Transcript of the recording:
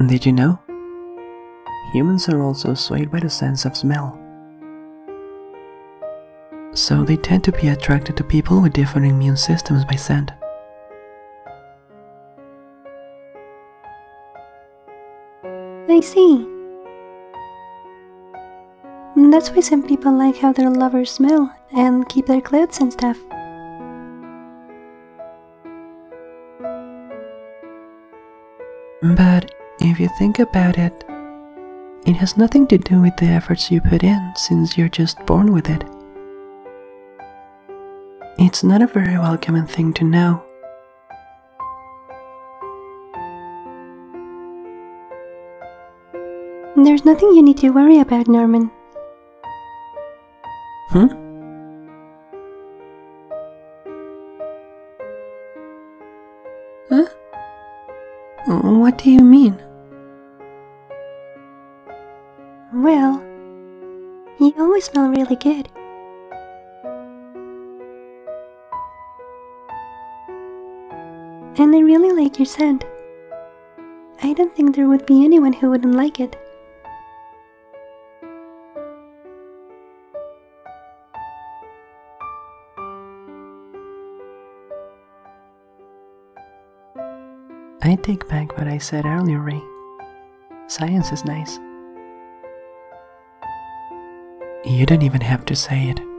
Did you know? Humans are also swayed by the sense of smell. So they tend to be attracted to people with different immune systems by scent. I see. Mm, that's why some people like how their lovers smell and keep their clothes and stuff. But if you think about it, it has nothing to do with the efforts you put in since you're just born with it. It's not a very welcoming thing to know. There's nothing you need to worry about, Norman. Hmm? Huh? What do you mean? Well, you always smell really good. And I really like your scent. I don't think there would be anyone who wouldn't like it. I take back what I said earlier, Ray. Science is nice. You don't even have to say it.